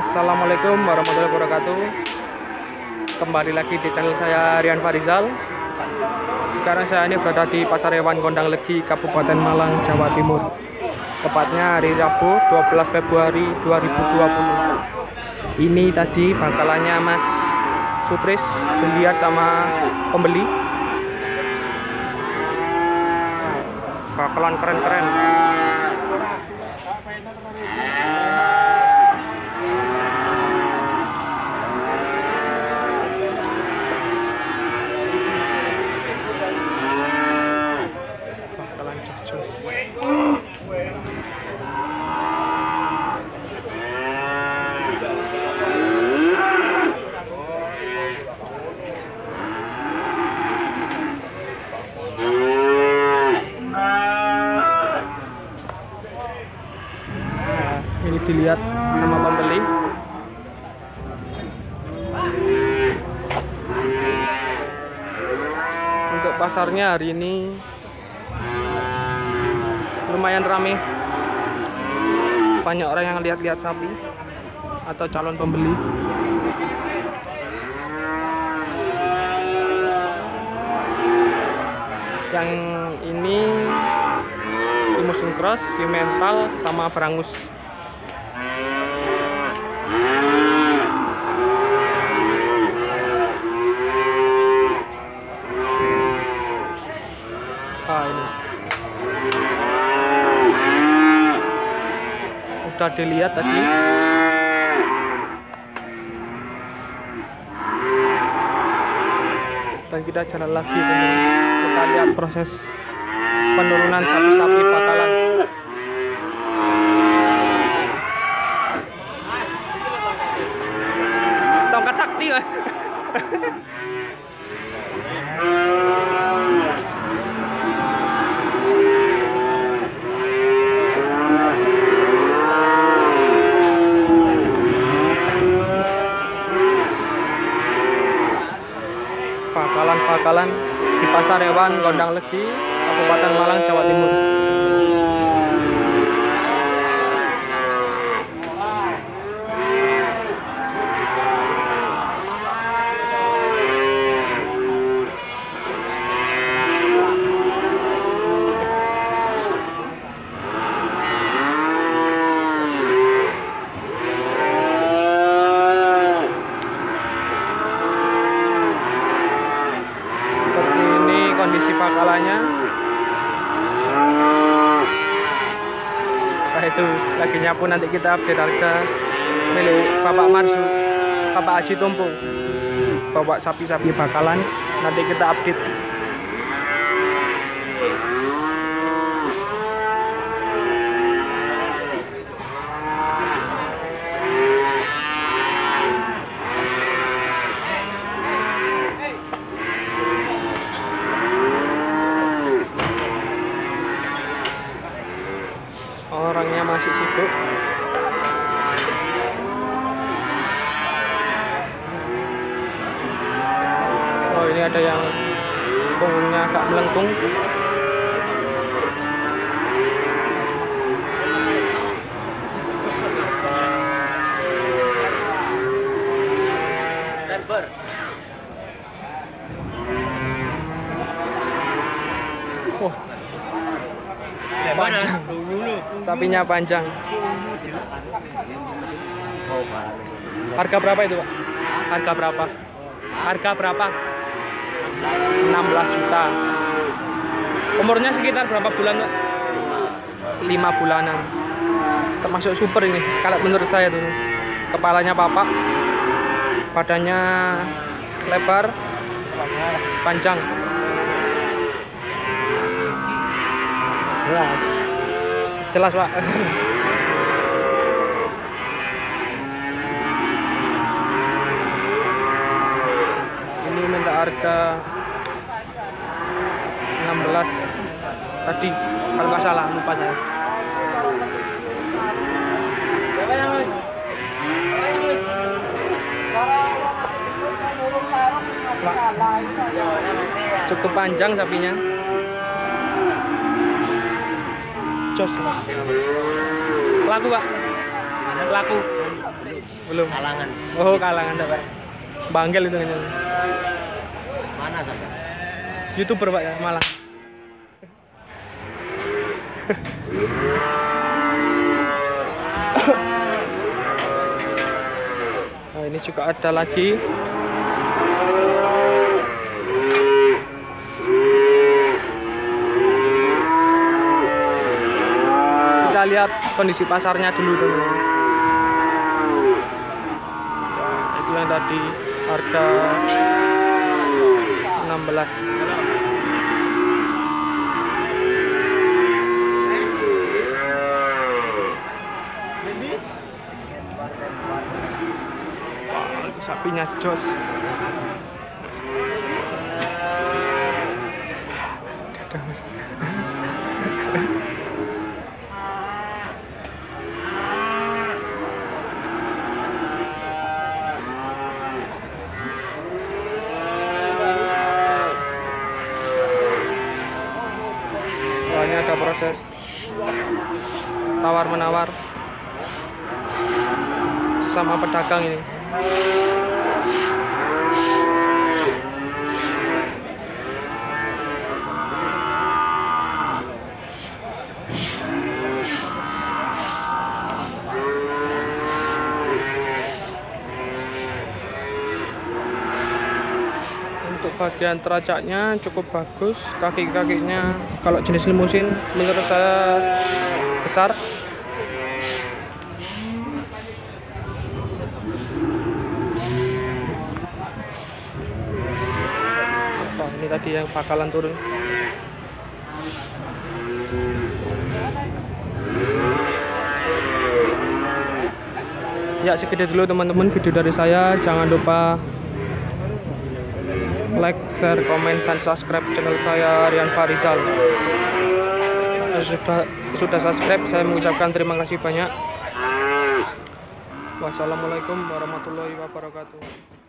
Assalamualaikum warahmatullahi wabarakatuh. Kembali lagi di channel saya Rian Farizal. Sekarang saya ini berada di Pasar Hewan Gondang Legi Kabupaten Malang, Jawa Timur. Tepatnya hari Rabu 12 Februari 2020 Ini tadi bakalannya Mas Sutris dilihat sama pembeli. Bakalan keren-keren ini dilihat sama pembeli. Untuk pasarnya hari ini lumayan ramai banyak orang yang lihat-lihat sapi atau calon pembeli. Yang ini Limusin Cross, Simental, sama Berangus ah ini udah dilihat tadi. Dan kita jalan lagi teman kita lihat proses penurunan sapi-sapi bakalan. Tongkat sakti bakalan-bakalan di Pasar Hewan Gondang Legi, Kabupaten Malang, Jawa Timur. Seperti ini kondisi pakalannya. Itu lagi nyapu nanti kita update harga milik Bapak Marsu, Bapak Haji Tumpu. Bawa sapi-sapi bakalan nanti kita update. Orangnya masih sibuk. Oh ini ada yang punggungnya agak melengkung. Wah, panjang. Sapinya panjang. Harga berapa itu, Pak? Harga berapa? Harga berapa? 16 juta. Umurnya sekitar berapa bulan, Pak? 5 bulanan. Termasuk super ini, kalau menurut saya tuh. Kepalanya papak, badannya lebar, panjang. Jelas. Jelas, Pak. Ini minta harga 16 tadi kalau nggak salah lupa saya. Cukup panjang sapinya. Jos. Laku, Pak. Laku. Belum. Kalangan. Oh, kalangan dah, Pak. Banggel itu kan. Mana sampai? YouTuber, Pak ya, Malang. Nah, ini juga ada lagi. Lihat kondisi pasarnya dulu teman. Nah, itu yang tadi harga 16 Wah, itu sapinya jos. Ini ada proses tawar menawar sesama pedagang ini. Untuk bagian teracaknya cukup bagus, kaki-kakinya kalau jenis limusin menurut saya besar. Wah, ini tadi yang bakalan turun. Ya, segitu dulu teman-teman video dari saya. Jangan lupa like, share, komen, dan subscribe channel saya Rian Farizal. Sudah sudah subscribe, saya mengucapkan terima kasih banyak. Wassalamualaikum warahmatullahi wabarakatuh.